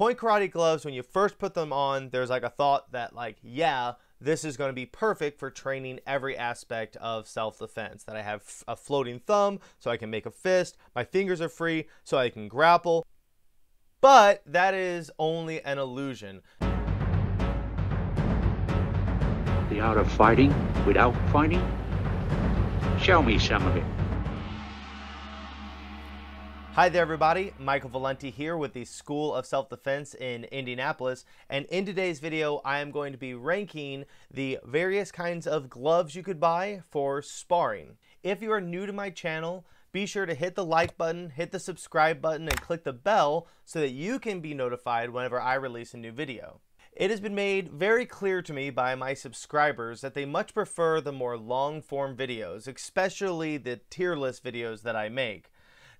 Point karate gloves, when you first put them on, there's like a thought that, like, yeah, this is going to be perfect for training every aspect of self defense. That I have a floating thumb so I can make a fist, my fingers are free so I can grapple. But that is only an illusion. The art of fighting without fighting? Show me some of it. Hi there, everybody. Michael Valenti here with the School of Self Defense in Indianapolis. And in today's video, I am going to be ranking the various kinds of gloves you could buy for sparring. If you are new to my channel, be sure to hit the like button, hit the subscribe button, and click the bell so that you can be notified whenever I release a new video. It has been made very clear to me by my subscribers that they much prefer the more long form videos, especially the tier list videos that I make.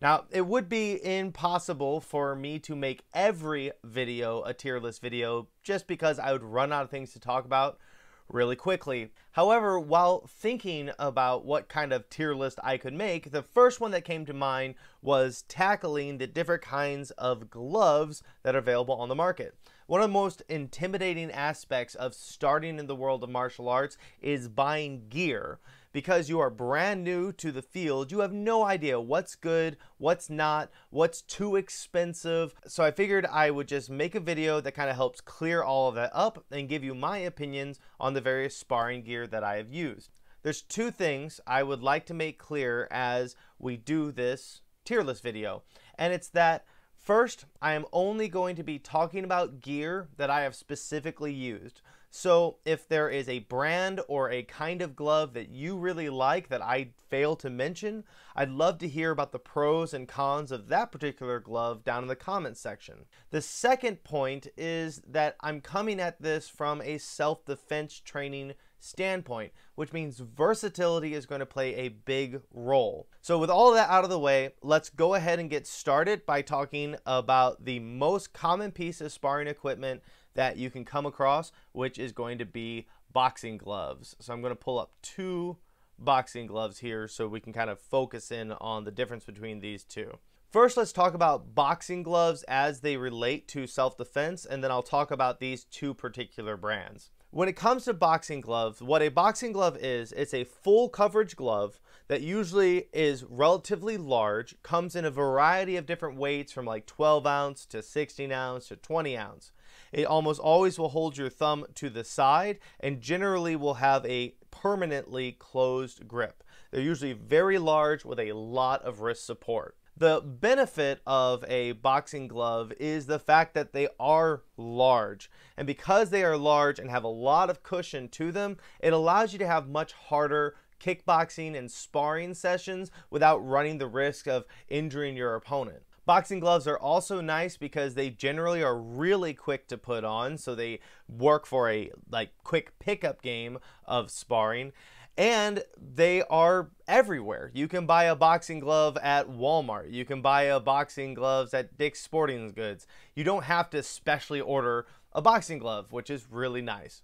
Now, it would be impossible for me to make every video a tier list video just because I would run out of things to talk about really quickly. However, while thinking about what kind of tier list I could make, the first one that came to mind was tackling the different kinds of gloves that are available on the market. One of the most intimidating aspects of starting in the world of martial arts is buying gear because you are brand new to the field, you have no idea what's good, what's not, what's too expensive. So I figured I would just make a video that kind of helps clear all of that up and give you my opinions on the various sparring gear that I have used. There's two things I would like to make clear as we do this tier list video, and it's that First, I am only going to be talking about gear that I have specifically used. So if there is a brand or a kind of glove that you really like that I fail to mention, I'd love to hear about the pros and cons of that particular glove down in the comments section. The second point is that I'm coming at this from a self-defense training standpoint, which means versatility is going to play a big role. So with all that out of the way, let's go ahead and get started by talking about the most common piece of sparring equipment that you can come across, which is going to be boxing gloves. So I'm going to pull up two boxing gloves here so we can kind of focus in on the difference between these two. First, let's talk about boxing gloves as they relate to self-defense, and then I'll talk about these two particular brands. When it comes to boxing gloves, what a boxing glove is, it's a full coverage glove that usually is relatively large, comes in a variety of different weights from like 12 ounce to 16 ounce to 20 ounce. It almost always will hold your thumb to the side and generally will have a permanently closed grip. They're usually very large with a lot of wrist support. The benefit of a boxing glove is the fact that they are large. And because they are large and have a lot of cushion to them, it allows you to have much harder kickboxing and sparring sessions without running the risk of injuring your opponent. Boxing gloves are also nice because they generally are really quick to put on, so they work for a like quick pickup game of sparring and they are everywhere. You can buy a boxing glove at Walmart. You can buy a boxing gloves at Dick's Sporting Goods. You don't have to specially order a boxing glove, which is really nice.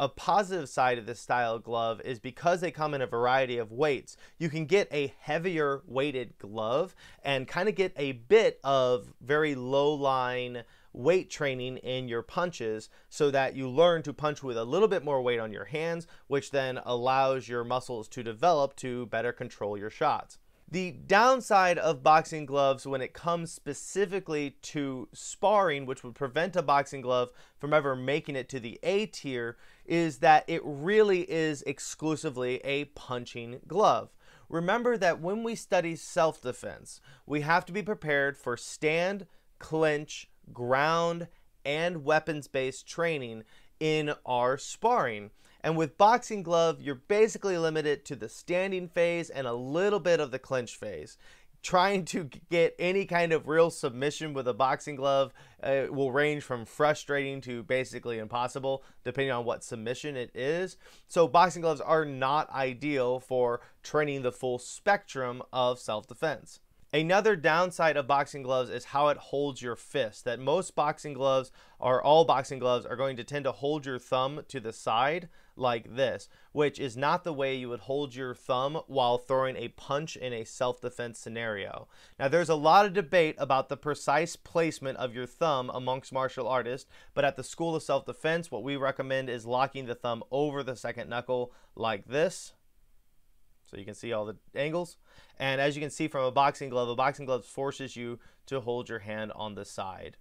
A positive side of this style of glove is because they come in a variety of weights, you can get a heavier weighted glove and kind of get a bit of very low line weight training in your punches so that you learn to punch with a little bit more weight on your hands, which then allows your muscles to develop to better control your shots. The downside of boxing gloves when it comes specifically to sparring, which would prevent a boxing glove from ever making it to the A tier, is that it really is exclusively a punching glove. Remember that when we study self defense, we have to be prepared for stand, clinch, ground, and weapons based training in our sparring. And with boxing glove, you're basically limited to the standing phase and a little bit of the clinch phase. Trying to get any kind of real submission with a boxing glove uh, will range from frustrating to basically impossible, depending on what submission it is. So, boxing gloves are not ideal for training the full spectrum of self defense. Another downside of boxing gloves is how it holds your fist. That most boxing gloves, or all boxing gloves, are going to tend to hold your thumb to the side like this, which is not the way you would hold your thumb while throwing a punch in a self defense scenario. Now, there's a lot of debate about the precise placement of your thumb amongst martial artists, but at the School of Self Defense, what we recommend is locking the thumb over the second knuckle like this so you can see all the angles. And as you can see from a boxing glove, a boxing glove forces you to hold your hand on the side.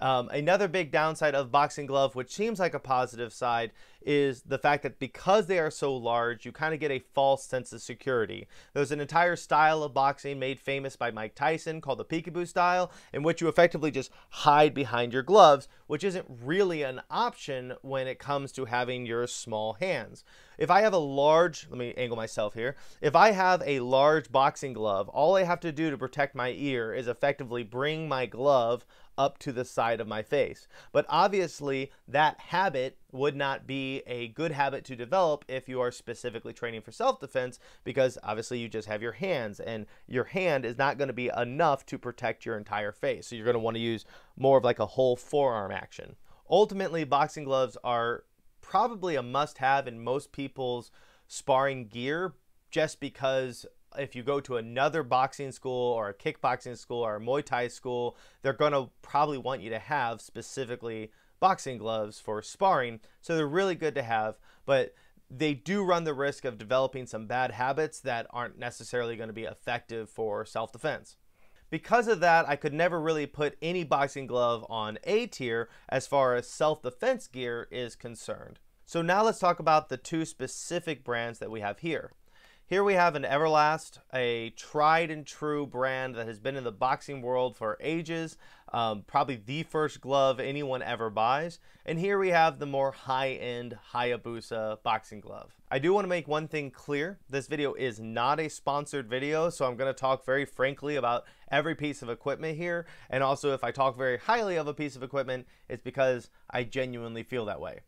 Um, another big downside of boxing glove, which seems like a positive side, is the fact that because they are so large, you kind of get a false sense of security. There's an entire style of boxing made famous by Mike Tyson called the peekaboo style, in which you effectively just hide behind your gloves, which isn't really an option when it comes to having your small hands. If I have a large, let me angle myself here. If I have a large boxing glove, all I have to do to protect my ear is effectively bring my glove up to the side of my face. But obviously, that habit would not be a good habit to develop if you are specifically training for self defense because obviously you just have your hands and your hand is not going to be enough to protect your entire face. So you're going to want to use more of like a whole forearm action. Ultimately, boxing gloves are probably a must have in most people's sparring gear just because if you go to another boxing school or a kickboxing school or a Muay Thai school, they're going to probably want you to have specifically boxing gloves for sparring. So they're really good to have, but they do run the risk of developing some bad habits that aren't necessarily going to be effective for self defense. Because of that, I could never really put any boxing glove on A tier as far as self defense gear is concerned. So now let's talk about the two specific brands that we have here. Here we have an Everlast, a tried and true brand that has been in the boxing world for ages, um, probably the first glove anyone ever buys. And here we have the more high-end Hayabusa boxing glove. I do want to make one thing clear. This video is not a sponsored video, so I'm going to talk very frankly about every piece of equipment here. And also, if I talk very highly of a piece of equipment, it's because I genuinely feel that way.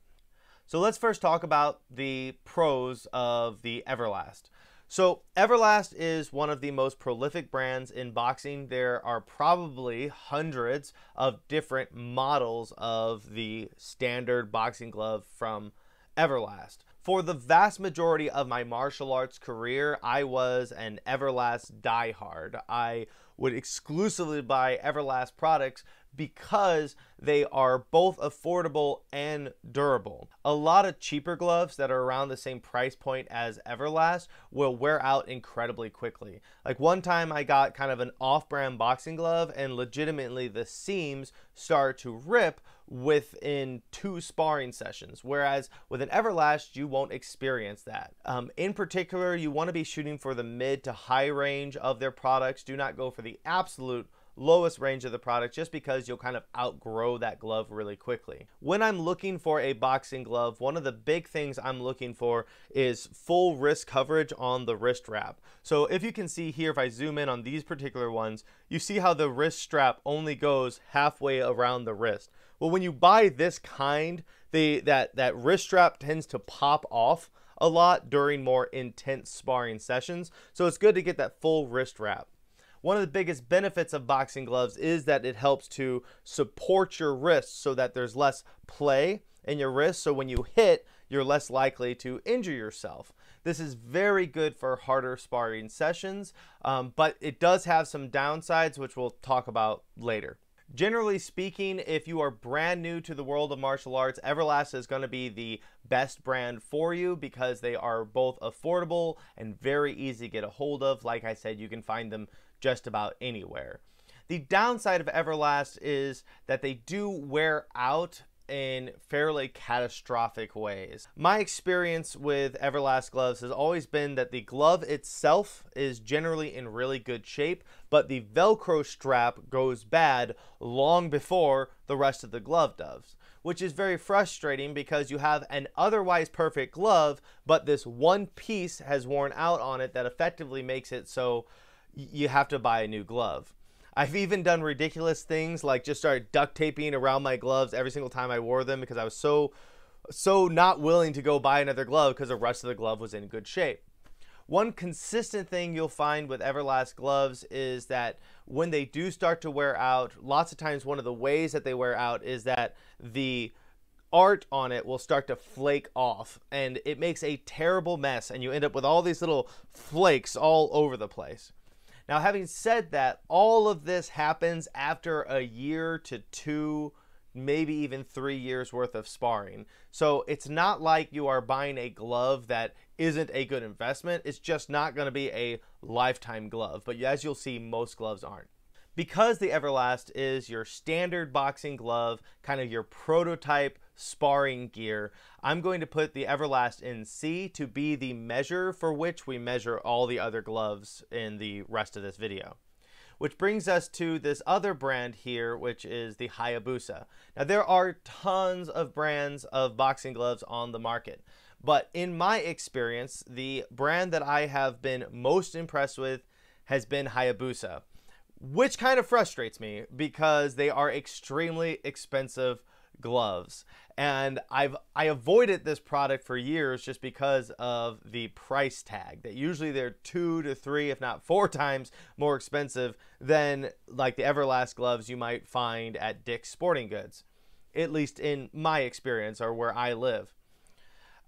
So let's first talk about the pros of the Everlast. So, Everlast is one of the most prolific brands in boxing. There are probably hundreds of different models of the standard boxing glove from Everlast. For the vast majority of my martial arts career, I was an Everlast diehard. I would exclusively buy Everlast products because they are both affordable and durable. A lot of cheaper gloves that are around the same price point as Everlast will wear out incredibly quickly. Like one time I got kind of an off-brand boxing glove and legitimately the seams start to rip within two sparring sessions, whereas with an Everlast, you won't experience that. Um, in particular, you want to be shooting for the mid to high range of their products. Do not go for the absolute lowest range of the product just because you'll kind of outgrow that glove really quickly. When I'm looking for a boxing glove, one of the big things I'm looking for is full wrist coverage on the wrist wrap. So if you can see here, if I zoom in on these particular ones, you see how the wrist strap only goes halfway around the wrist. Well, when you buy this kind, the, that, that wrist strap tends to pop off a lot during more intense sparring sessions. So it's good to get that full wrist wrap. One of the biggest benefits of boxing gloves is that it helps to support your wrists so that there's less play in your wrist. So when you hit, you're less likely to injure yourself. This is very good for harder sparring sessions, um, but it does have some downsides, which we'll talk about later. Generally speaking, if you are brand new to the world of martial arts, Everlast is going to be the best brand for you because they are both affordable and very easy to get a hold of. Like I said, you can find them just about anywhere. The downside of Everlast is that they do wear out in fairly catastrophic ways. My experience with Everlast gloves has always been that the glove itself is generally in really good shape, but the Velcro strap goes bad long before the rest of the glove does. Which is very frustrating because you have an otherwise perfect glove, but this one piece has worn out on it that effectively makes it so you have to buy a new glove. I've even done ridiculous things like just started duct taping around my gloves every single time I wore them because I was so so not willing to go buy another glove because the rest of the glove was in good shape. One consistent thing you'll find with Everlast gloves is that when they do start to wear out, lots of times one of the ways that they wear out is that the art on it will start to flake off and it makes a terrible mess and you end up with all these little flakes all over the place. Now, having said that, all of this happens after a year to two, maybe even three years worth of sparring. So it's not like you are buying a glove that isn't a good investment. It's just not going to be a lifetime glove. But as you'll see, most gloves aren't. Because the Everlast is your standard boxing glove, kind of your prototype sparring gear, I'm going to put the Everlast in C to be the measure for which we measure all the other gloves in the rest of this video. Which brings us to this other brand here, which is the Hayabusa. Now, there are tons of brands of boxing gloves on the market. But in my experience, the brand that I have been most impressed with has been Hayabusa which kind of frustrates me because they are extremely expensive gloves. And I've I avoided this product for years just because of the price tag that usually they're 2 to 3 if not 4 times more expensive than like the Everlast gloves you might find at Dick's Sporting Goods at least in my experience or where I live.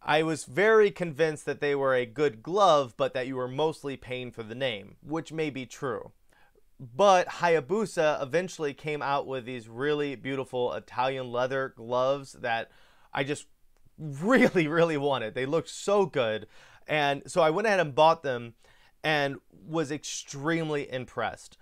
I was very convinced that they were a good glove but that you were mostly paying for the name which may be true but Hayabusa eventually came out with these really beautiful Italian leather gloves that I just really, really wanted. They looked so good. And so I went ahead and bought them and was extremely impressed.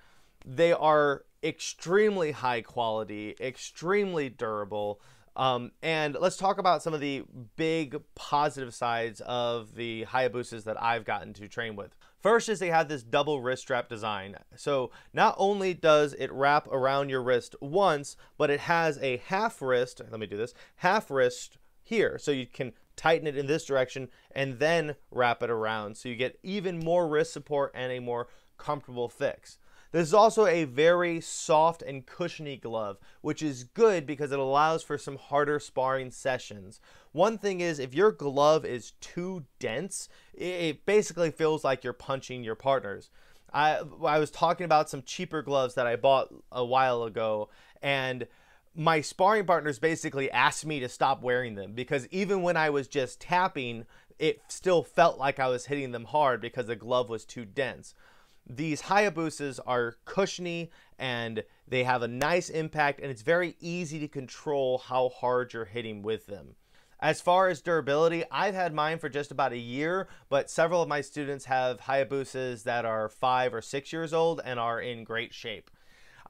They are extremely high quality, extremely durable. Um, and let's talk about some of the big positive sides of the Hayabusas that I've gotten to train with. First is they have this double wrist strap design. So not only does it wrap around your wrist once, but it has a half wrist, let me do this, half wrist here. So you can tighten it in this direction and then wrap it around. So you get even more wrist support and a more comfortable fix. This is also a very soft and cushiony glove, which is good because it allows for some harder sparring sessions. One thing is, if your glove is too dense, it basically feels like you're punching your partners. I, I was talking about some cheaper gloves that I bought a while ago, and my sparring partners basically asked me to stop wearing them because even when I was just tapping, it still felt like I was hitting them hard because the glove was too dense these Hayabusas are cushiony and they have a nice impact and it's very easy to control how hard you're hitting with them. As far as durability, I've had mine for just about a year, but several of my students have Hayabusas that are five or six years old and are in great shape.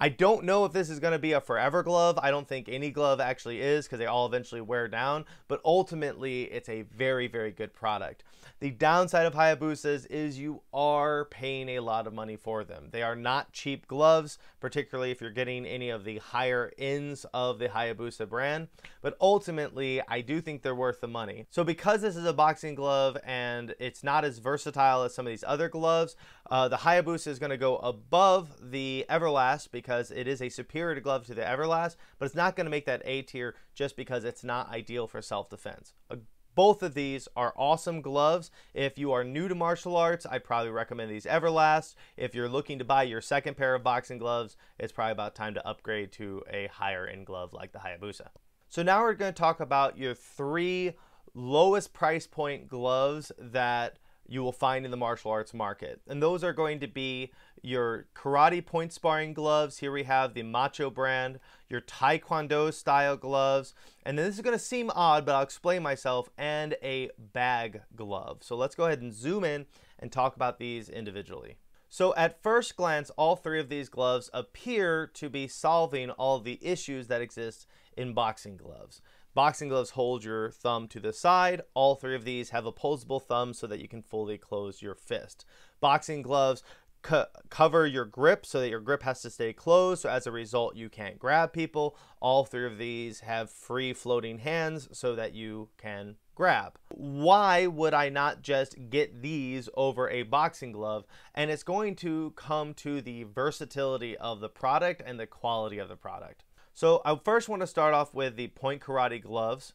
I don't know if this is going to be a forever glove. I don't think any glove actually is because they all eventually wear down, but ultimately it's a very, very good product. The downside of Hayabusas is you are paying a lot of money for them. They are not cheap gloves, particularly if you're getting any of the higher ends of the Hayabusa brand, but ultimately I do think they're worth the money. So because this is a boxing glove and it's not as versatile as some of these other gloves, uh, the Hayabusa is going to go above the Everlast because it is a superior glove to the Everlast, but it's not going to make that A tier just because it's not ideal for self-defense. Uh, both of these are awesome gloves. If you are new to martial arts, I probably recommend these Everlast. If you're looking to buy your second pair of boxing gloves, it's probably about time to upgrade to a higher end glove like the Hayabusa. So now we're going to talk about your three lowest price point gloves that you will find in the martial arts market. And those are going to be your karate point sparring gloves. Here we have the Macho brand, your Taekwondo style gloves, and then this is going to seem odd, but I'll explain myself, and a bag glove. So let's go ahead and zoom in and talk about these individually. So at first glance, all three of these gloves appear to be solving all the issues that exist in boxing gloves. Boxing gloves hold your thumb to the side. All three of these have opposable thumbs so that you can fully close your fist. Boxing gloves co cover your grip so that your grip has to stay closed. So as a result, you can't grab people. All three of these have free floating hands so that you can grab. Why would I not just get these over a boxing glove? And it's going to come to the versatility of the product and the quality of the product. So I first want to start off with the Point Karate gloves.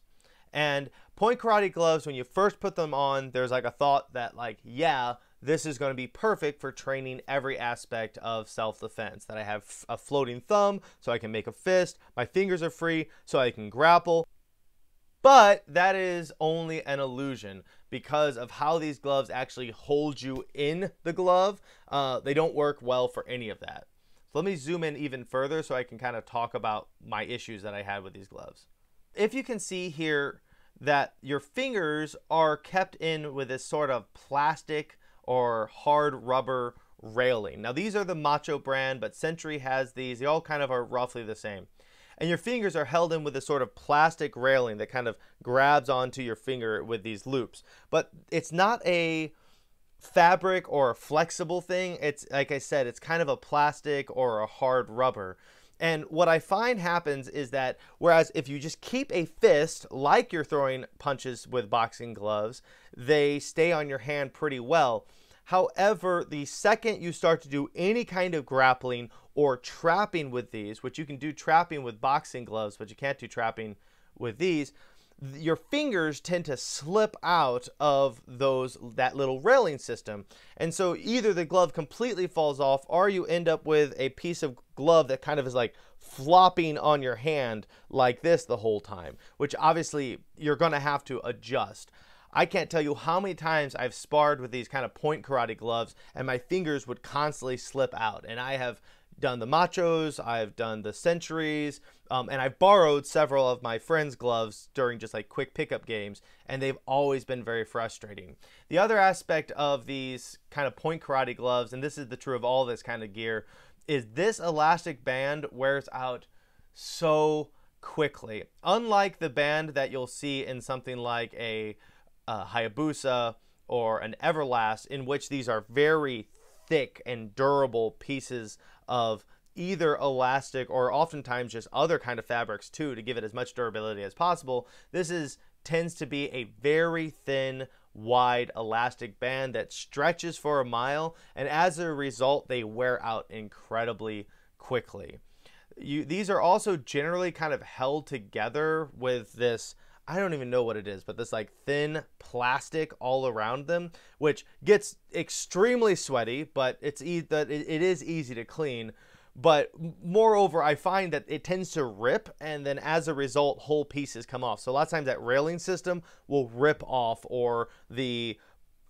And Point Karate gloves, when you first put them on, there's like a thought that like, yeah, this is going to be perfect for training every aspect of self defense. That I have a floating thumb so I can make a fist, my fingers are free so I can grapple. But that is only an illusion because of how these gloves actually hold you in the glove. Uh, they don't work well for any of that. So let me zoom in even further so I can kind of talk about my issues that I had with these gloves. If you can see here that your fingers are kept in with this sort of plastic or hard rubber railing. Now these are the Macho brand, but Century has these. They all kind of are roughly the same and your fingers are held in with a sort of plastic railing that kind of grabs onto your finger with these loops. But it's not a fabric or a flexible thing. It's like I said, it's kind of a plastic or a hard rubber. And what I find happens is that whereas if you just keep a fist like you're throwing punches with boxing gloves, they stay on your hand pretty well. However, the second you start to do any kind of grappling or trapping with these, which you can do trapping with boxing gloves, but you can't do trapping with these, your fingers tend to slip out of those that little railing system. And so either the glove completely falls off or you end up with a piece of glove that kind of is like flopping on your hand like this the whole time, which obviously you're going to have to adjust. I can't tell you how many times I've sparred with these kind of point karate gloves and my fingers would constantly slip out. And I have done the machos, I've done the centuries, um, and I've borrowed several of my friends' gloves during just like quick pickup games, and they've always been very frustrating. The other aspect of these kind of point karate gloves, and this is the true of all this kind of gear, is this elastic band wears out so quickly. Unlike the band that you'll see in something like a uh, Hayabusa or an Everlast, in which these are very thick and durable pieces of either elastic or oftentimes just other kind of fabrics too to give it as much durability as possible. This is tends to be a very thin, wide elastic band that stretches for a mile and as a result they wear out incredibly quickly. You, these are also generally kind of held together with this I don't even know what it is, but this like thin plastic all around them, which gets extremely sweaty, but it's e- that it, is easy to clean. But moreover, I find that it tends to rip, and then as a result, whole pieces come off. So a lot of times that railing system will rip off, or the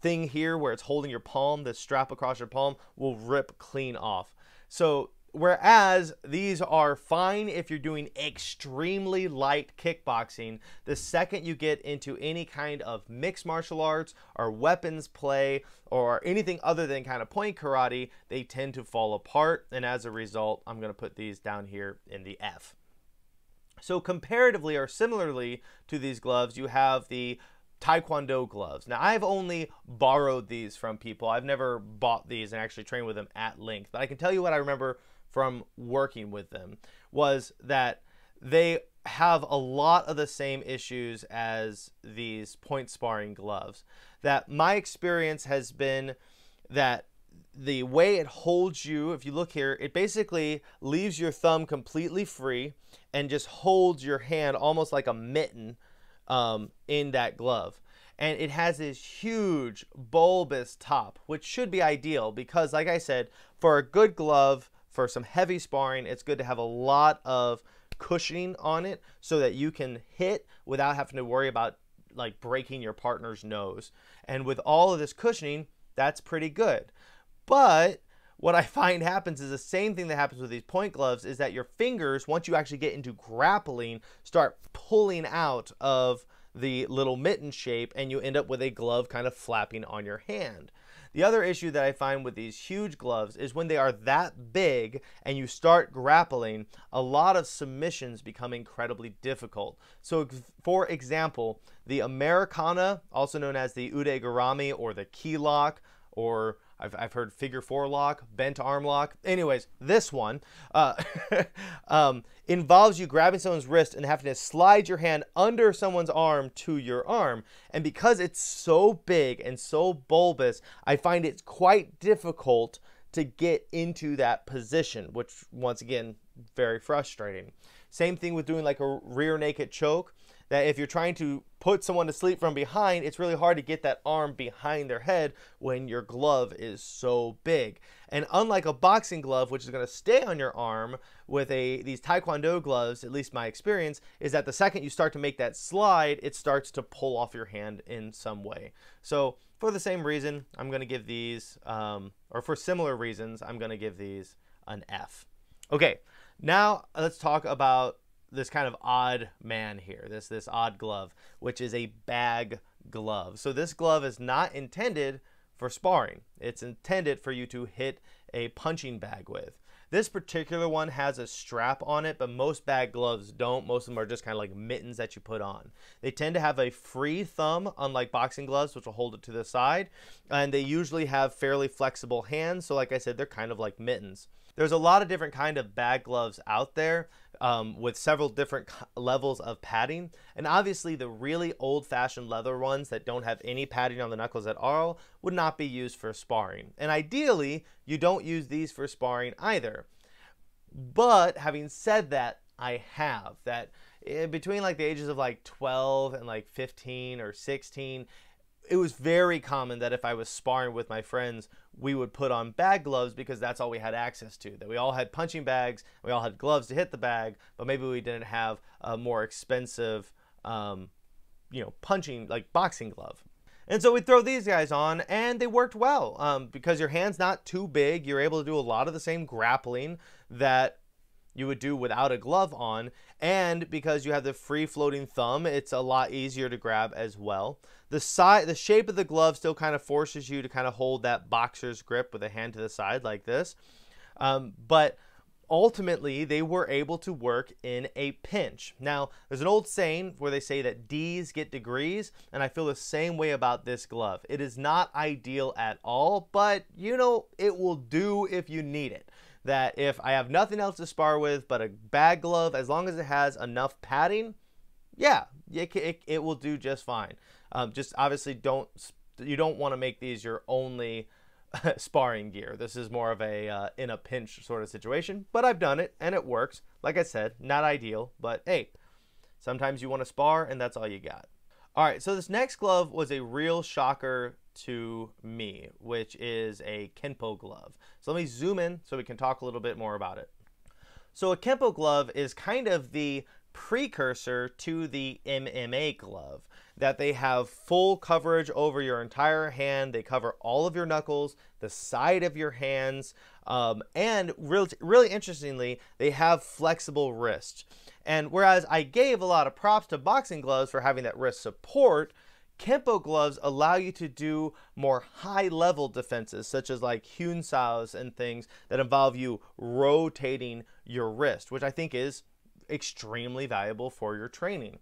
thing here where it's holding your palm, the strap across your palm, will rip clean off. So Whereas these are fine if you're doing extremely light kickboxing. The second you get into any kind of mixed martial arts or weapons play or anything other than kind of point karate, they tend to fall apart. And as a result, I'm going to put these down here in the F. So comparatively or similarly to these gloves, you have the Taekwondo gloves. Now, I've only borrowed these from people. I've never bought these and actually trained with them at length. But I can tell you what I remember from working with them was that they have a lot of the same issues as these point sparring gloves. That my experience has been that the way it holds you, if you look here, it basically leaves your thumb completely free and just holds your hand almost like a mitten um, in that glove. And it has this huge bulbous top, which should be ideal because, like I said, for a good glove, for some heavy sparring, it's good to have a lot of cushioning on it so that you can hit without having to worry about like breaking your partner's nose. And with all of this cushioning, that's pretty good. But what I find happens is the same thing that happens with these point gloves is that your fingers, once you actually get into grappling, start pulling out of the little mitten shape and you end up with a glove kind of flapping on your hand. The other issue that I find with these huge gloves is when they are that big and you start grappling, a lot of submissions become incredibly difficult. So, for example, the Americana, also known as the Ude Garami or the key lock or I've, I've heard figure four lock, bent arm lock. Anyways, this one uh, um, involves you grabbing someone's wrist and having to slide your hand under someone's arm to your arm. And because it's so big and so bulbous, I find it quite difficult to get into that position, which once again, very frustrating. Same thing with doing like a rear naked choke. That if you're trying to put someone to sleep from behind, it's really hard to get that arm behind their head when your glove is so big. And unlike a boxing glove, which is going to stay on your arm, with a these taekwondo gloves, at least my experience, is that the second you start to make that slide, it starts to pull off your hand in some way. So for the same reason, I'm going to give these, um, or for similar reasons, I'm going to give these an F. Okay, now let's talk about this kind of odd man here, this this odd glove, which is a bag glove. So this glove is not intended for sparring. It's intended for you to hit a punching bag with. This particular one has a strap on it, but most bag gloves don't. Most of them are just kind of like mittens that you put on. They tend to have a free thumb, unlike boxing gloves, which will hold it to the side. And they usually have fairly flexible hands. So like I said, they're kind of like mittens. There's a lot of different kind of bag gloves out there um, with several different levels of padding. And obviously the really old-fashioned leather ones that don't have any padding on the knuckles at all would not be used for sparring. And ideally, you don't use these for sparring either. But having said that, I have that eh, between like the ages of like 12 and like 15 or 16 it was very common that if I was sparring with my friends, we would put on bag gloves because that's all we had access to. That we all had punching bags, we all had gloves to hit the bag, but maybe we didn't have a more expensive, um, you know, punching like boxing glove. And so we throw these guys on, and they worked well um, because your hand's not too big. You're able to do a lot of the same grappling that you would do without a glove on. And because you have the free floating thumb, it's a lot easier to grab as well. The side, the shape of the glove still kind of forces you to kind of hold that boxer's grip with a hand to the side like this. Um, but ultimately they were able to work in a pinch. Now, there's an old saying where they say that D's get degrees, and I feel the same way about this glove. It is not ideal at all, but you know, it will do if you need it that if I have nothing else to spar with but a bag glove, as long as it has enough padding, yeah, it, it, it will do just fine. Um, just obviously don't you don't want to make these your only sparring gear. This is more of a uh, in a pinch sort of situation, but I've done it and it works. Like I said, not ideal, but hey, sometimes you want to spar and that's all you got. All right, so this next glove was a real shocker to me, which is a Kenpo glove. So let me zoom in so we can talk a little bit more about it. So a Kenpo glove is kind of the precursor to the MMA glove that they have full coverage over your entire hand. They cover all of your knuckles, the side of your hands, um, and really, really interestingly, they have flexible wrists. And whereas I gave a lot of props to boxing gloves for having that wrist support, Kenpo gloves allow you to do more high level defenses, such as like Huen Saos and things that involve you rotating your wrist, which I think is extremely valuable for your training.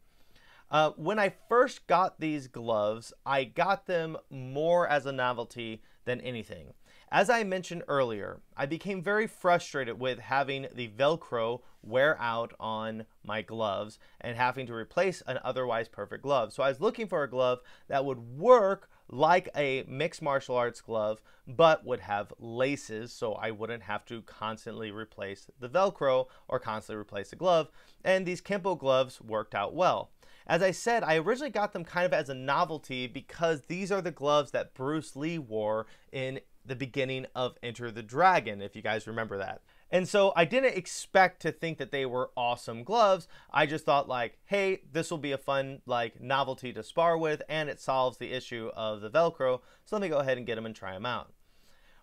Uh, when I first got these gloves, I got them more as a novelty than anything. As I mentioned earlier, I became very frustrated with having the Velcro wear out on my gloves and having to replace an otherwise perfect glove. So I was looking for a glove that would work like a mixed martial arts glove, but would have laces so I wouldn't have to constantly replace the Velcro or constantly replace the glove. And these Kenpo gloves worked out well. As I said, I originally got them kind of as a novelty because these are the gloves that Bruce Lee wore in the beginning of Enter the Dragon, if you guys remember that. And so I didn't expect to think that they were awesome gloves. I just thought like, hey, this will be a fun like novelty to spar with and it solves the issue of the Velcro. So let me go ahead and get them and try them out.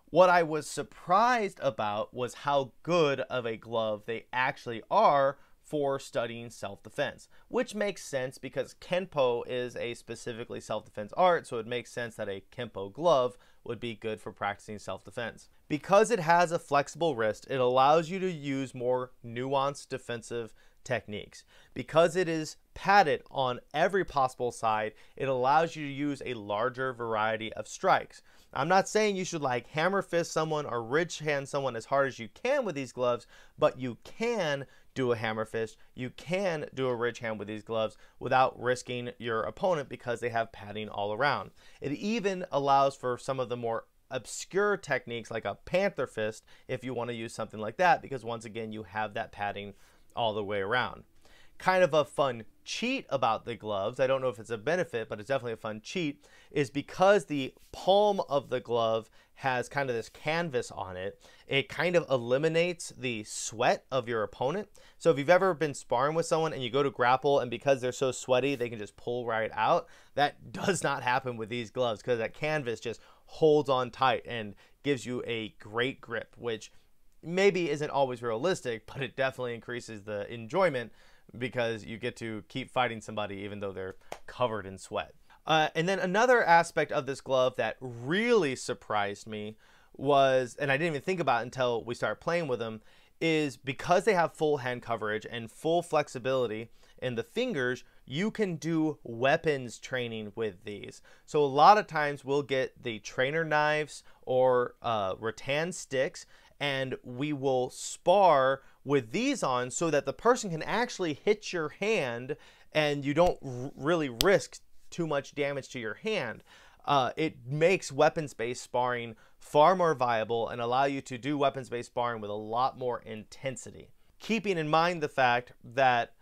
What I was surprised about was how good of a glove they actually are for studying self-defense, which makes sense because Kenpo is a specifically self-defense art, so it makes sense that a Kenpo glove would be good for practicing self-defense. Because it has a flexible wrist, it allows you to use more nuanced defensive techniques. Because it is padded on every possible side, it allows you to use a larger variety of strikes. I'm not saying you should like hammer fist someone or ridge hand someone as hard as you can with these gloves, but you can do a hammer fist. You can do a ridge hand with these gloves without risking your opponent because they have padding all around. It even allows for some of the more obscure techniques like a panther fist if you want to use something like that because once again you have that padding all the way around. Kind of a fun cheat about the gloves, I don't know if it's a benefit, but it's definitely a fun cheat, is because the palm of the glove has kind of this canvas on it, it kind of eliminates the sweat of your opponent. So if you've ever been sparring with someone and you go to grapple and because they're so sweaty, they can just pull right out, that does not happen with these gloves because that canvas just holds on tight and gives you a great grip, which maybe isn't always realistic, but it definitely increases the enjoyment because you get to keep fighting somebody even though they're covered in sweat. Uh, and then another aspect of this glove that really surprised me was, and I didn't even think about until we started playing with them, is because they have full hand coverage and full flexibility in the fingers, you can do weapons training with these. So a lot of times we'll get the trainer knives or uh, rattan sticks and we will spar with these on so that the person can actually hit your hand and you don't really risk too much damage to your hand. Uh, it makes weapons-based sparring far more viable and allow you to do weapons-based sparring with a lot more intensity. Keeping in mind the fact that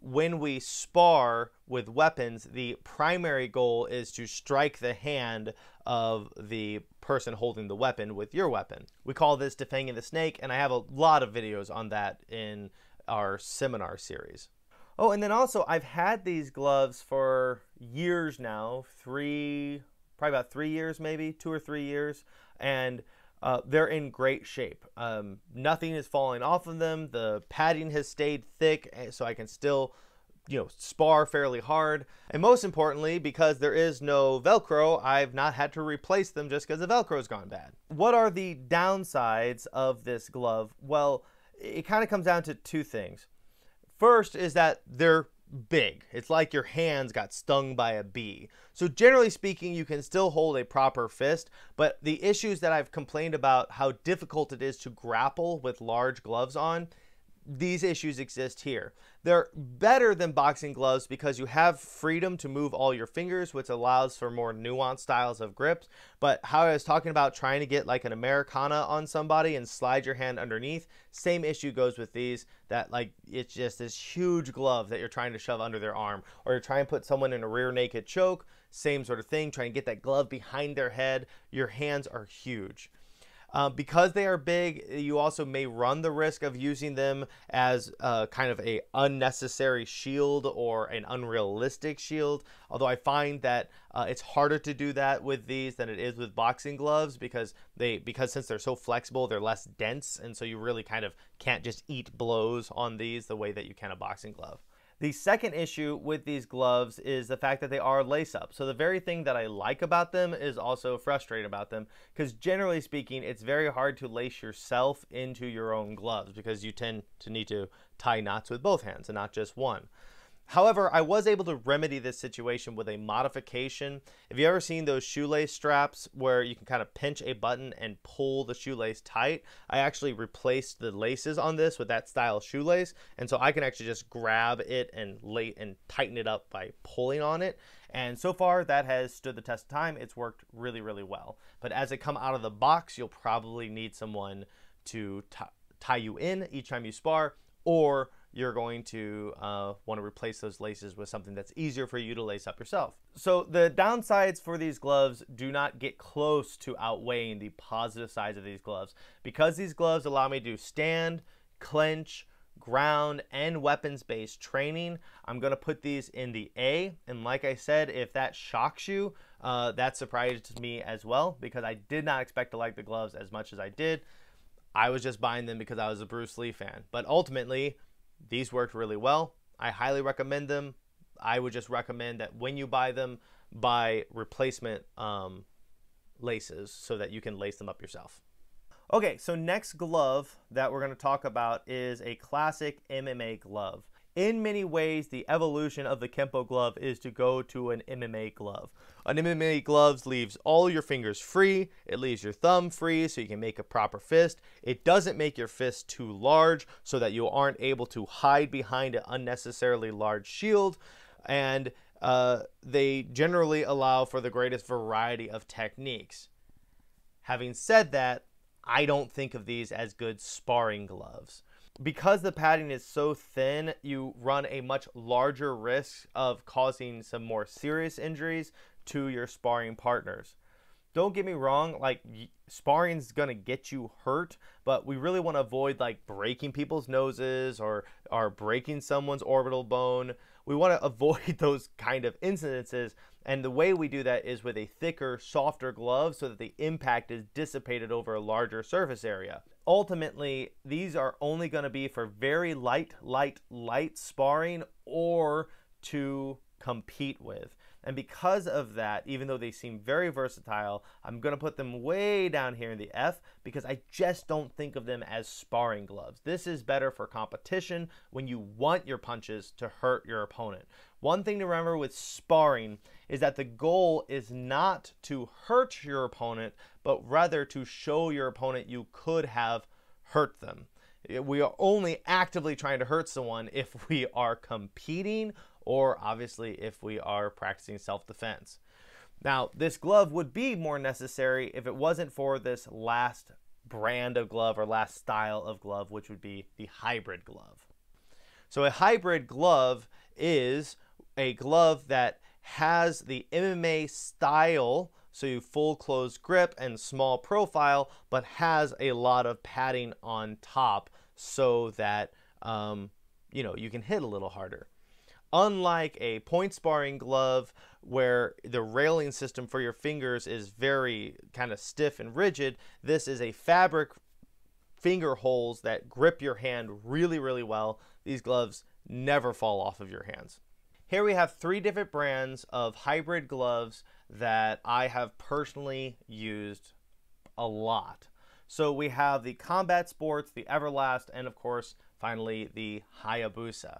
when we spar with weapons, the primary goal is to strike the hand of the person holding the weapon with your weapon. We call this defanging the snake, and I have a lot of videos on that in our seminar series. Oh, and then also I've had these gloves for years now, three, probably about three years, maybe two or three years, and uh, they're in great shape. Um, nothing is falling off of them. The padding has stayed thick, eh, so I can still, you know, spar fairly hard. And most importantly, because there is no Velcro, I've not had to replace them just because the Velcro's gone bad. What are the downsides of this glove? Well, it kind of comes down to two things. First is that they're big. It's like your hands got stung by a bee. So generally speaking, you can still hold a proper fist, but the issues that I've complained about how difficult it is to grapple with large gloves on, these issues exist here. They're better than boxing gloves because you have freedom to move all your fingers, which allows for more nuanced styles of grips. But how I was talking about trying to get like an Americana on somebody and slide your hand underneath, same issue goes with these that like it's just this huge glove that you're trying to shove under their arm. Or you're trying to put someone in a rear naked choke, same sort of thing, trying to get that glove behind their head. Your hands are huge. Uh, because they are big, you also may run the risk of using them as uh, kind of a unnecessary shield or an unrealistic shield. Although I find that uh, it's harder to do that with these than it is with boxing gloves because they because since they're so flexible, they're less dense, and so you really kind of can't just eat blows on these the way that you can a boxing glove. The second issue with these gloves is the fact that they are lace up. So the very thing that I like about them is also frustrating about them because generally speaking, it's very hard to lace yourself into your own gloves because you tend to need to tie knots with both hands and not just one. However, I was able to remedy this situation with a modification. Have you ever seen those shoelace straps where you can kind of pinch a button and pull the shoelace tight? I actually replaced the laces on this with that style shoelace, and so I can actually just grab it and lay and tighten it up by pulling on it. And so far, that has stood the test of time. It's worked really, really well. But as it come out of the box, you'll probably need someone to tie you in each time you spar, or you're going to uh, want to replace those laces with something that's easier for you to lace up yourself. So the downsides for these gloves do not get close to outweighing the positive sides of these gloves. Because these gloves allow me to stand, clinch, ground, and weapons-based training, I'm going to put these in the A. And like I said, if that shocks you, uh, that surprised me as well because I did not expect to like the gloves as much as I did. I was just buying them because I was a Bruce Lee fan. But ultimately, these worked really well. I highly recommend them. I would just recommend that when you buy them, buy replacement um, laces so that you can lace them up yourself. Okay, so next glove that we're going to talk about is a classic MMA glove. In many ways, the evolution of the Kenpo glove is to go to an MMA glove. An MMA glove leaves all your fingers free. It leaves your thumb free so you can make a proper fist. It doesn't make your fist too large so that you aren't able to hide behind an unnecessarily large shield. And uh, they generally allow for the greatest variety of techniques. Having said that, I don't think of these as good sparring gloves. Because the padding is so thin, you run a much larger risk of causing some more serious injuries to your sparring partners. Don't get me wrong, like sparring's gonna get you hurt, but we really want to avoid like breaking people's noses or or breaking someone's orbital bone. We want to avoid those kind of incidences, and the way we do that is with a thicker, softer glove so that the impact is dissipated over a larger surface area ultimately, these are only going to be for very light, light, light sparring or to compete with. And because of that, even though they seem very versatile, I'm going to put them way down here in the F because I just don't think of them as sparring gloves. This is better for competition when you want your punches to hurt your opponent. One thing to remember with sparring is that the goal is not to hurt your opponent, but rather to show your opponent you could have hurt them. We are only actively trying to hurt someone if we are competing or obviously if we are practicing self defense. Now, this glove would be more necessary if it wasn't for this last brand of glove or last style of glove, which would be the hybrid glove. So, a hybrid glove is a glove that has the MMA style, so you full closed grip and small profile, but has a lot of padding on top so that um, you know you can hit a little harder. Unlike a point sparring glove where the railing system for your fingers is very kind of stiff and rigid, this is a fabric finger holes that grip your hand really, really well. These gloves never fall off of your hands. Here we have three different brands of hybrid gloves that I have personally used a lot. So we have the Combat Sports, the Everlast, and of course, finally, the Hayabusa.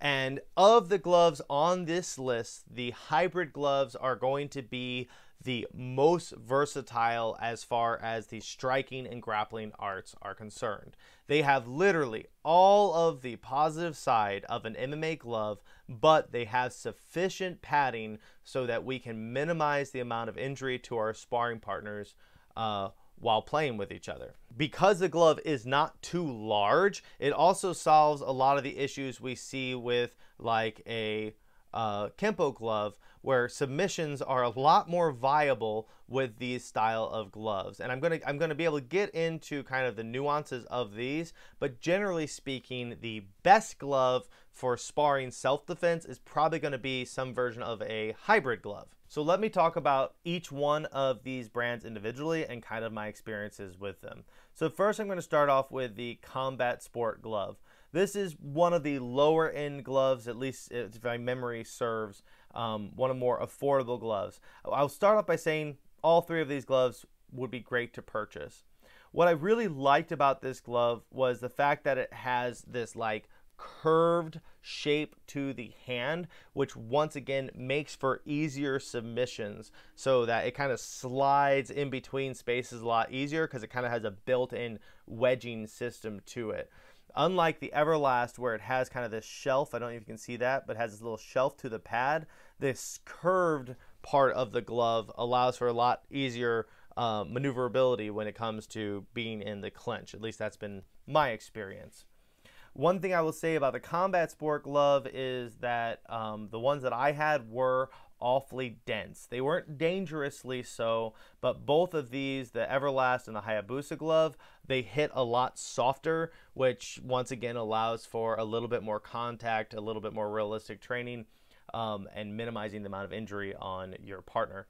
And of the gloves on this list, the hybrid gloves are going to be the most versatile as far as the striking and grappling arts are concerned. They have literally all of the positive side of an MMA glove, but they have sufficient padding so that we can minimize the amount of injury to our sparring partners uh, while playing with each other. Because the glove is not too large, it also solves a lot of the issues we see with like a uh, Kenpo glove where submissions are a lot more viable with these style of gloves. And I'm gonna I'm gonna be able to get into kind of the nuances of these, but generally speaking, the best glove for sparring self-defense is probably gonna be some version of a hybrid glove. So let me talk about each one of these brands individually and kind of my experiences with them. So first I'm going to start off with the Combat Sport glove. This is one of the lower end gloves, at least if my memory serves, um, one of more affordable gloves. I'll start off by saying all three of these gloves would be great to purchase. What I really liked about this glove was the fact that it has this like curved shape to the hand, which once again makes for easier submissions so that it kind of slides in between spaces a lot easier because it kind of has a built in wedging system to it. Unlike the Everlast, where it has kind of this shelf, I don't know if you can see that, but has this little shelf to the pad, this curved part of the glove allows for a lot easier uh, maneuverability when it comes to being in the clinch. At least that's been my experience. One thing I will say about the combat sport glove is that um, the ones that I had were awfully dense. They weren't dangerously so, but both of these, the Everlast and the Hayabusa glove, they hit a lot softer, which once again allows for a little bit more contact, a little bit more realistic training, um, and minimizing the amount of injury on your partner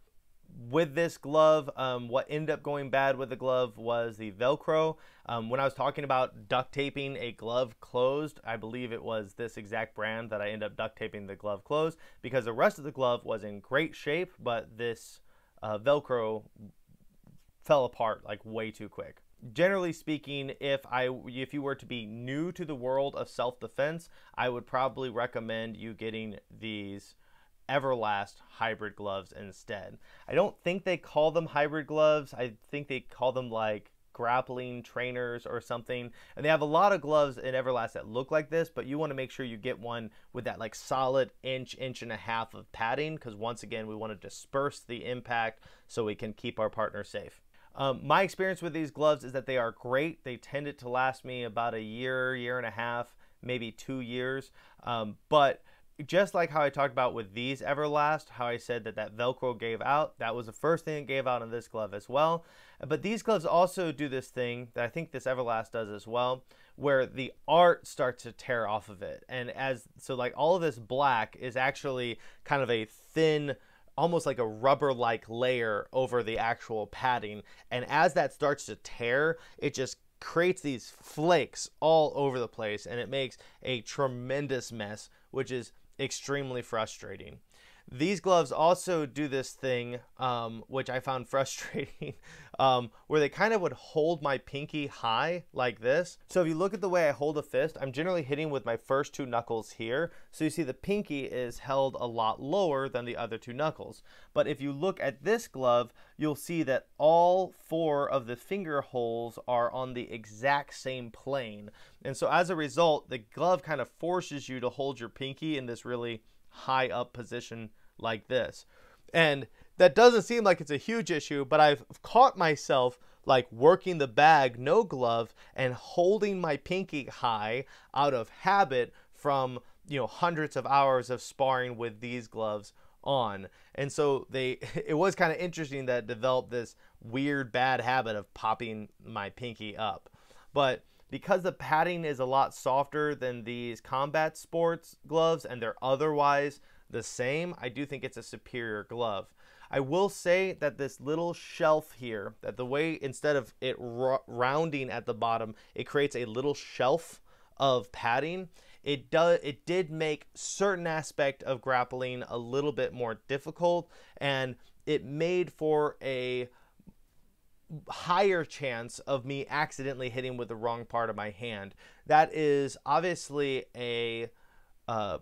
with this glove, um, what ended up going bad with the glove was the Velcro. Um, when I was talking about duct taping a glove closed, I believe it was this exact brand that I ended up duct taping the glove closed because the rest of the glove was in great shape, but this uh, Velcro fell apart like way too quick. Generally speaking, if I if you were to be new to the world of self-defense, I would probably recommend you getting these Everlast hybrid gloves instead. I don't think they call them hybrid gloves. I think they call them like grappling trainers or something. And they have a lot of gloves in Everlast that look like this, but you want to make sure you get one with that like solid inch, inch and a half of padding because once again, we want to disperse the impact so we can keep our partner safe. Um, my experience with these gloves is that they are great. They tended to last me about a year, year and a half, maybe two years. Um, but just like how I talked about with these Everlast, how I said that that Velcro gave out, that was the first thing that gave out on this glove as well. But these gloves also do this thing that I think this Everlast does as well, where the art starts to tear off of it. And as so, like all of this black is actually kind of a thin, almost like a rubber like layer over the actual padding. And as that starts to tear, it just creates these flakes all over the place and it makes a tremendous mess, which is extremely frustrating. These gloves also do this thing, um, which I found frustrating, um, where they kind of would hold my pinky high like this. So if you look at the way I hold a fist, I'm generally hitting with my first two knuckles here. So you see the pinky is held a lot lower than the other two knuckles. But if you look at this glove, you'll see that all four of the finger holes are on the exact same plane. And so as a result, the glove kind of forces you to hold your pinky in this really high up position like this. And that doesn't seem like it's a huge issue, but I've caught myself like working the bag no glove and holding my pinky high out of habit from, you know, hundreds of hours of sparring with these gloves on. And so they it was kind of interesting that developed this weird bad habit of popping my pinky up. But because the padding is a lot softer than these combat sports gloves and they're otherwise the same, I do think it's a superior glove. I will say that this little shelf here, that the way instead of it rounding at the bottom, it creates a little shelf of padding. It does it did make certain aspect of grappling a little bit more difficult and it made for a higher chance of me accidentally hitting with the wrong part of my hand. That is obviously a uh,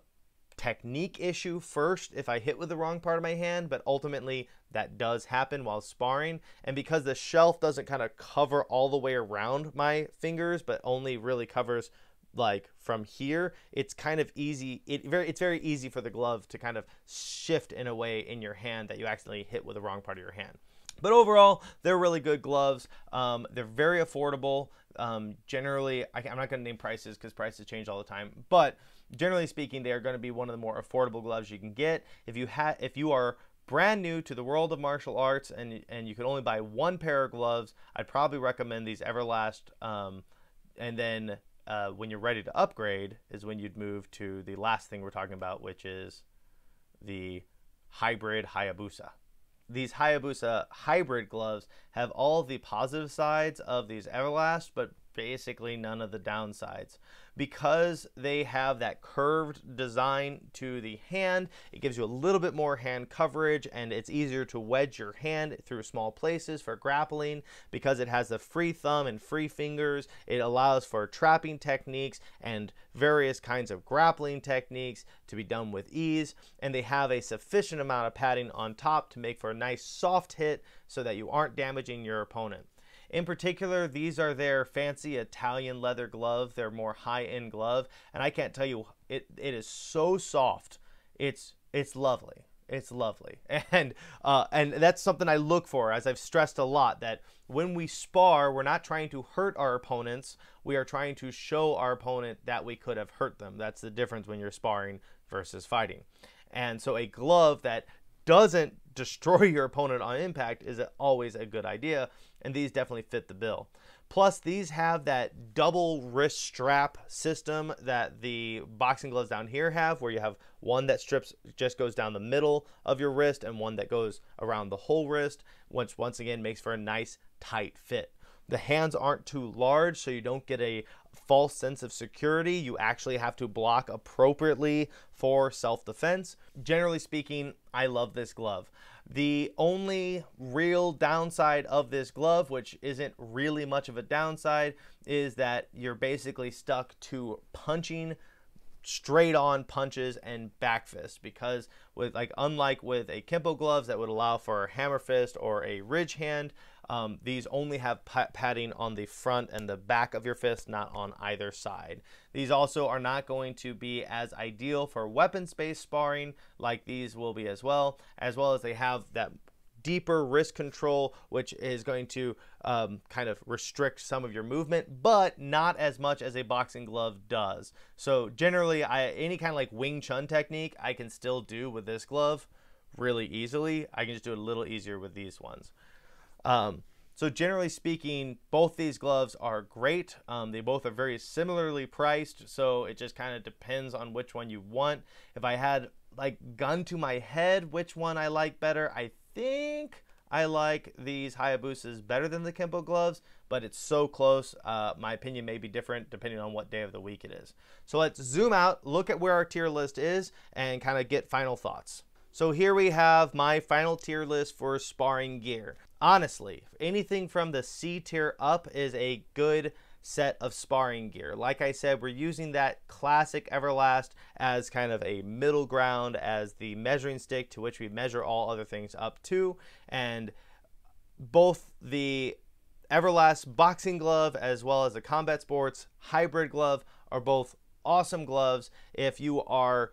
technique issue first if I hit with the wrong part of my hand, but ultimately that does happen while sparring. And because the shelf doesn't kind of cover all the way around my fingers, but only really covers like from here, it's kind of easy. It very it's very easy for the glove to kind of shift in a way in your hand that you accidentally hit with the wrong part of your hand. But overall, they're really good gloves. Um, they're very affordable. Um, generally, I, am not going to name prices because prices change all the time. But generally speaking, they are going to be one of the more affordable gloves you can get. If you have, if you are brand new to the world of martial arts and and you can only buy one pair of gloves, I'd probably recommend these Everlast. Um, and then uh, when you're ready to upgrade, is when you'd move to the last thing we're talking about, which is the hybrid Hayabusa these Hayabusa hybrid gloves have all the positive sides of these Everlast, but basically none of the downsides. Because they have that curved design to the hand, it gives you a little bit more hand coverage and it's easier to wedge your hand through small places for grappling. Because it has the free thumb and free fingers, it allows for trapping techniques and various kinds of grappling techniques to be done with ease. And they have a sufficient amount of padding on top to make for a nice soft hit so that you aren't damaging your opponent. In particular, these are their fancy Italian leather glove, their more high-end glove, and I can't tell you it it is so soft. It's it's lovely. It's lovely, and uh, and that's something I look for, as I've stressed a lot. That when we spar, we're not trying to hurt our opponents. We are trying to show our opponent that we could have hurt them. That's the difference when you're sparring versus fighting. And so a glove that doesn't destroy your opponent on impact is always a good idea, and these definitely fit the bill. Plus, these have that double wrist strap system that the boxing gloves down here have, where you have one that strips just goes down the middle of your wrist and one that goes around the whole wrist, which once again makes for a nice tight fit. The hands aren't too large, so you don't get a false sense of security. You actually have to block appropriately for self defense. Generally speaking, I love this glove. The only real downside of this glove, which isn't really much of a downside, is that you're basically stuck to punching straight on punches and back fist because with like unlike with a Kenpo gloves that would allow for a hammer fist or a ridge hand, um, these only have padding on the front and the back of your fist, not on either side. These also are not going to be as ideal for weapon space sparring like these will be as well, as well as they have that deeper wrist control, which is going to um, kind of restrict some of your movement, but not as much as a boxing glove does. So generally, I, any kind of like Wing Chun technique, I can still do with this glove really easily. I can just do it a little easier with these ones. Um, so generally speaking, both these gloves are great. Um, they both are very similarly priced, so it just kind of depends on which one you want. If I had like gun to my head, which one I like better, I think I like these Hayabusas better than the Kenpo gloves, but it's so close. Uh, my opinion may be different depending on what day of the week it is. So let's zoom out, look at where our tier list is, and kind of get final thoughts. So here we have my final tier list for sparring gear. Honestly, anything from the C tier up is a good set of sparring gear. Like I said, we're using that classic Everlast as kind of a middle ground, as the measuring stick to which we measure all other things up to. And both the Everlast boxing glove as well as the Combat Sports hybrid glove are both awesome gloves if you are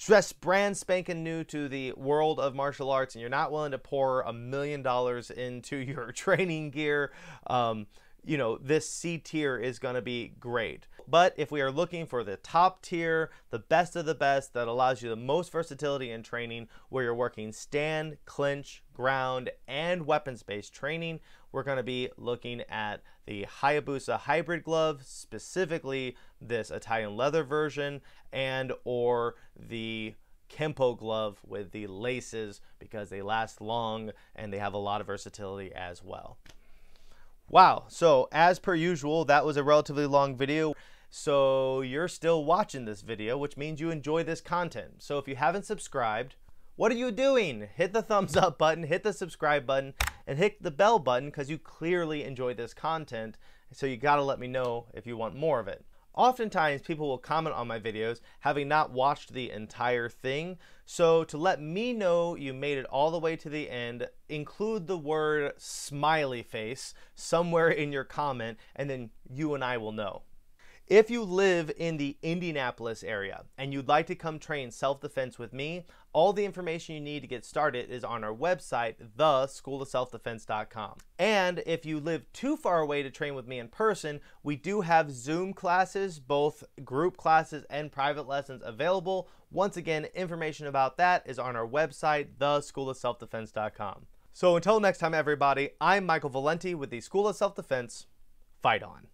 just brand spanking new to the world of martial arts and you're not willing to pour a million dollars into your training gear, um, you know, this C tier is going to be great. But if we are looking for the top tier, the best of the best that allows you the most versatility in training, where you're working stand, clinch, ground, and weapons based training, we're going to be looking at the Hayabusa hybrid glove, specifically this Italian leather version, and or the Kenpo glove with the laces because they last long and they have a lot of versatility as well. Wow, so as per usual, that was a relatively long video. So you're still watching this video, which means you enjoy this content. So if you haven't subscribed, what are you doing? Hit the thumbs up button, hit the subscribe button, and hit the bell button because you clearly enjoy this content. So you gotta let me know if you want more of it. Oftentimes, people will comment on my videos having not watched the entire thing. So, to let me know you made it all the way to the end, include the word smiley face somewhere in your comment, and then you and I will know. If you live in the Indianapolis area and you'd like to come train self-defense with me, all the information you need to get started is on our website, theschoolofselfdefense.com. And if you live too far away to train with me in person, we do have Zoom classes, both group classes and private lessons available. Once again, information about that is on our website, theschoolofselfdefense.com. So until next time, everybody, I'm Michael Valenti with the School of Self-Defense. Fight on.